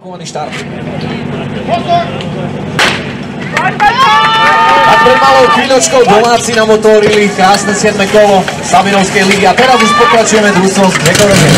Kovaný štart. A pred malou chvíľočkou domáci nám otvorili krásne 7. kolo Sabinovskej ligy a teraz už pokračujeme družstvom z Nekoreže.